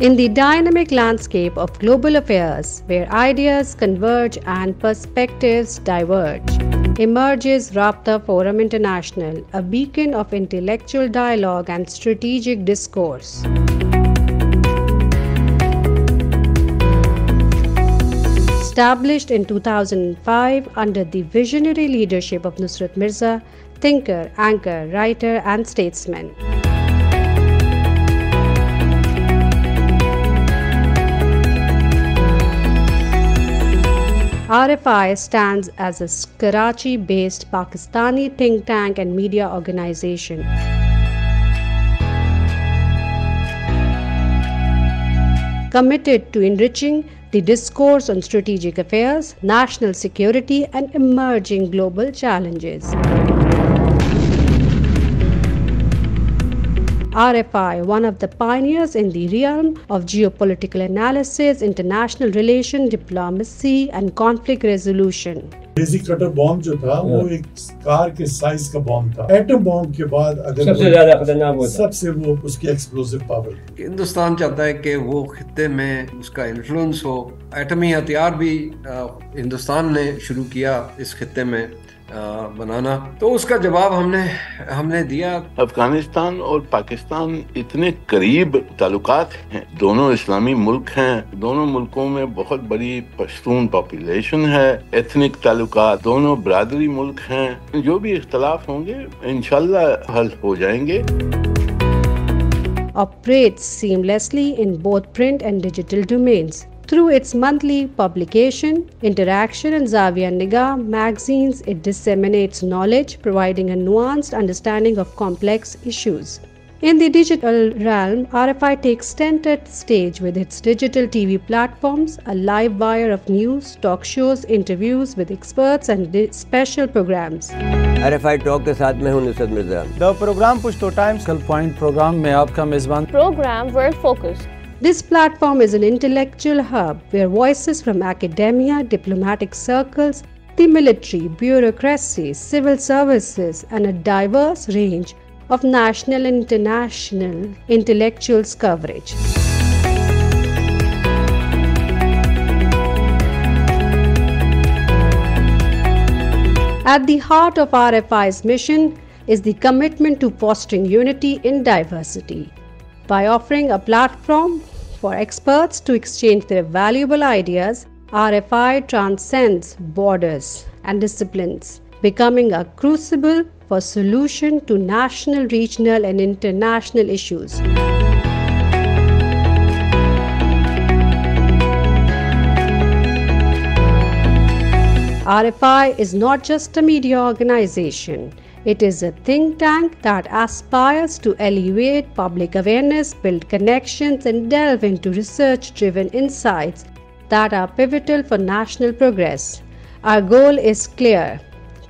In the dynamic landscape of global affairs, where ideas converge and perspectives diverge, emerges Rabita Forum International, a beacon of intellectual dialogue and strategic discourse. Established in 2005 under the visionary leadership of Nusrat Mirza, thinker, anchor, writer, and statesman. RFI stands as a Karachi based Pakistani think tank and media organization. Committed to enriching the discourse on strategic affairs, national security, and emerging global challenges. RFI, one of the pioneers in the realm of geopolitical analysis, international relation, diplomacy, and conflict resolution. Daisy cutter bomb जो था वो एक car के size का bomb था। Atom bomb के बाद अगर सबसे ज़्यादा खतरनाक वो सबसे वो उसकी एक्सप्लोसिव पावर हिंदुस्तान चाहता है कि वो खत्े में उसका इन्फ्लुएंस हो। एटमी हथियार भी हिंदुस्तान ने शुरू किया इस खत्े में। बनाना। तो उसका जवाब हमने हमने दिया। अफ़गानिस्तान और पाकिस्तान इतने करीब ताल्लुकात हैं दोनों इस्लामी मुल्क हैं दोनों मुल्कों में बहुत बड़ी पश्तून पॉपुलेशन है एथनिक ताल्लुकात दोनों बरादरी मुल्क हैं। जो भी इख्तलाफ होंगे इंशाल्लाह हल हो जाएँगे। Operates seamlessly in both print and digital domains. Through its monthly publication, Interaction and Zavia Nigah magazines, it disseminates knowledge, providing a nuanced understanding of complex issues. In the digital realm, RFI takes center stage with its digital TV platforms, a live wire of news, talk shows, interviews with experts, and di- special programs. R F I talk के साथ में हूँ Nusrat Mirza the programme पुश्तो times कल point programme में आपका मेजबान program World Focus. This platform is an intellectual hub where voices from academia, diplomatic circles, the military, bureaucracy, civil services, and a diverse range of national and international intellectuals coverage. At the heart of RFI's mission is the commitment to fostering unity in diversity by offering a platform for experts to exchange their valuable ideas. RFI transcends borders and disciplines, becoming a crucible for solution to national, regional, and international issues. RFI is not just a media organization. It is a think tank that aspires to elevate public awareness, build connections, and delve into research driven insights that are pivotal for national progress. Our goal is clear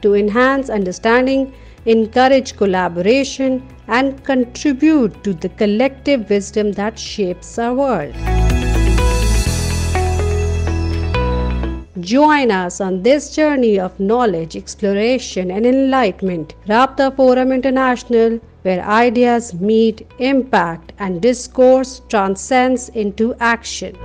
to enhance understanding, encourage collaboration, and contribute to the collective wisdom that shapes our world. Join us on this journey of knowledge, exploration, and enlightenment. Rabita Forum International, where ideas meet, impact, and discourse transcends into action.